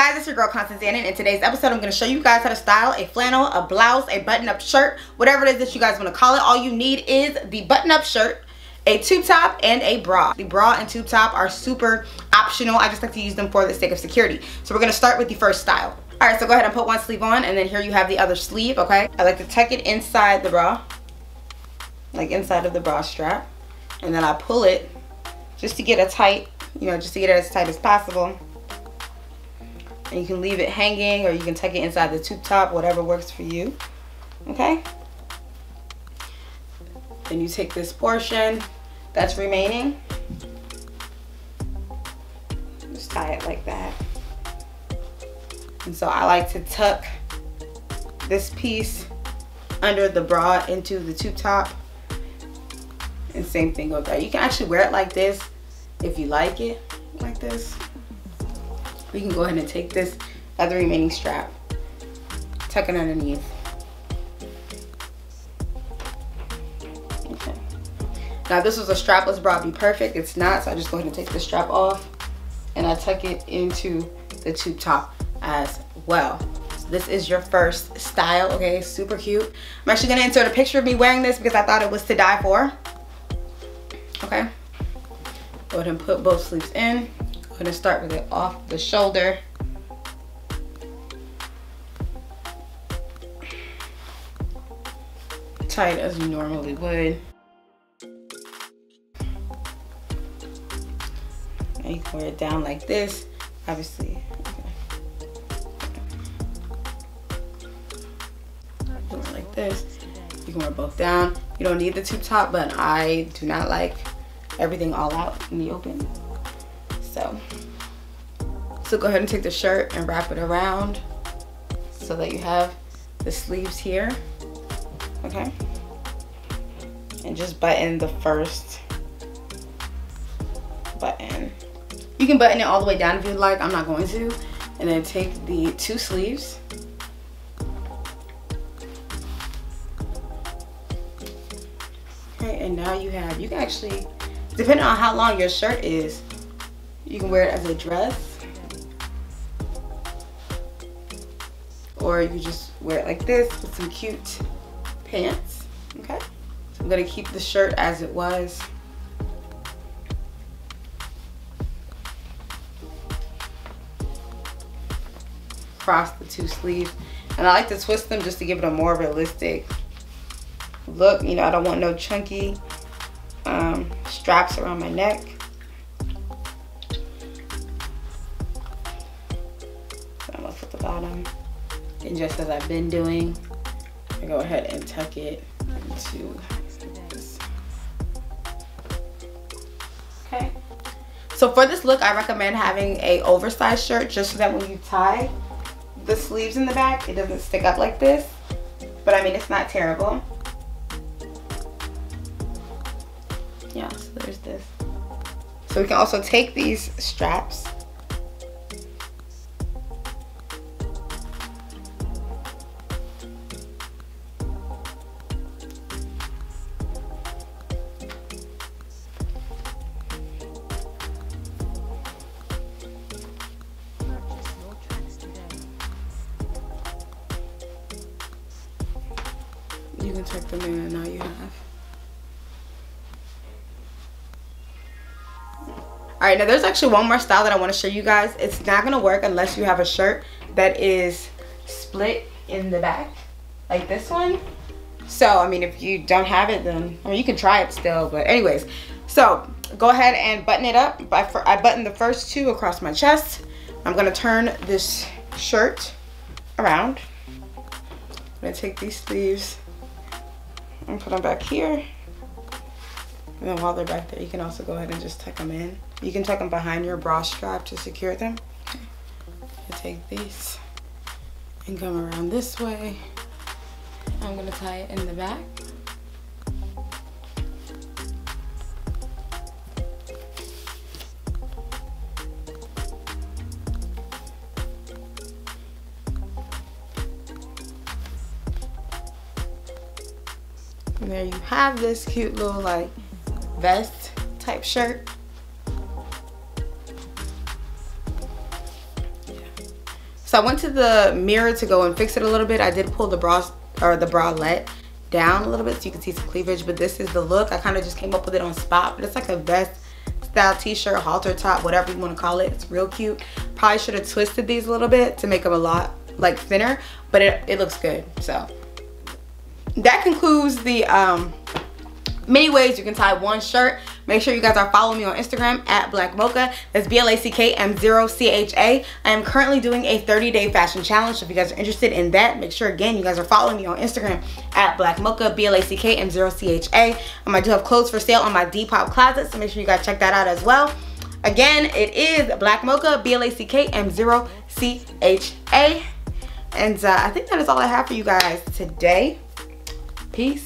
guys, it's your girl Constance Annan. In today's episode, I'm going to show you guys how to style a flannel, a blouse, a button-up shirt, whatever it is that you guys want to call it. All you need is the button-up shirt, a tube top, and a bra. The bra and tube top are super optional. I just like to use them for the sake of security. So we're going to start with the first style. All right, so go ahead and put one sleeve on, and then here you have the other sleeve, okay? I like to tuck it inside the bra, like inside of the bra strap, and then I pull it just to get it tight, you know, just to get it as tight as possible. And you can leave it hanging or you can tuck it inside the tube top, whatever works for you, okay? Then you take this portion that's remaining, just tie it like that. And so I like to tuck this piece under the bra into the tube top. And same thing with that. You can actually wear it like this if you like it, like this. We can go ahead and take this other remaining strap, tuck it underneath. Okay. Now this was a strapless bra, be perfect. It's not, so I just go ahead and take the strap off and I tuck it into the tube top as well. This is your first style, okay? Super cute. I'm actually gonna insert a picture of me wearing this because I thought it was to die for. Okay. Go ahead and put both sleeves in. Go ahead start with it off the shoulder. Tight as you normally would. And you can wear it down like this. Obviously, like this. You can wear both down. You don't need the tube top, but I do not like everything all out in the open. So, go ahead and take the shirt and wrap it around so that you have the sleeves here, okay? And just button the first button. You can button it all the way down if you'd like, I'm not going to. And then take the two sleeves Okay, and now you have, you can actually, depending on how long your shirt is, you can wear it as a dress. Or you just wear it like this with some cute pants, okay? So I'm gonna keep the shirt as it was. Cross the two sleeves. And I like to twist them just to give it a more realistic look. You know, I don't want no chunky um, straps around my neck. I'm the bottom. And just as I've been doing, I go ahead and tuck it into this. Okay. So for this look, I recommend having a oversized shirt just so that when you tie the sleeves in the back, it doesn't stick up like this. But I mean, it's not terrible. yeah so there's this so we can also take these straps you can tuck them in now you have. All right now there's actually one more style that i want to show you guys. It's not going to work unless you have a shirt that is split in the back like this one. So i mean if you don't have it then i mean you can try it still but anyways. So go ahead and button it up. I, I button the first two across my chest. I'm going to turn this shirt around. I'm going to take these sleeves and put them back here and then while they're back there, you can also go ahead and just tuck them in. You can tuck them behind your bra strap to secure them. Take these and come around this way. I'm gonna tie it in the back. There you have this cute little like vest type shirt. So I went to the mirror to go and fix it a little bit. I did pull the bra or the bralette down a little bit so you can see some cleavage, but this is the look. I kind of just came up with it on spot, but it's like a vest style t-shirt, halter top, whatever you want to call it. It's real cute. Probably should have twisted these a little bit to make them a lot like thinner, but it, it looks good. So that concludes the um, many ways you can tie one shirt. Make sure you guys are following me on Instagram at Black Mocha. That's B-L-A-C-K-M-0-C-H-A. I am currently doing a 30-day fashion challenge. So if you guys are interested in that, make sure, again, you guys are following me on Instagram at Black Mocha, B-L-A-C-K-M-0-C-H-A. Um, I do have clothes for sale on my Depop closet, so make sure you guys check that out as well. Again, it is Black Mocha, B-L-A-C-K-M-0-C-H-A. And uh, I think that is all I have for you guys today. Peace.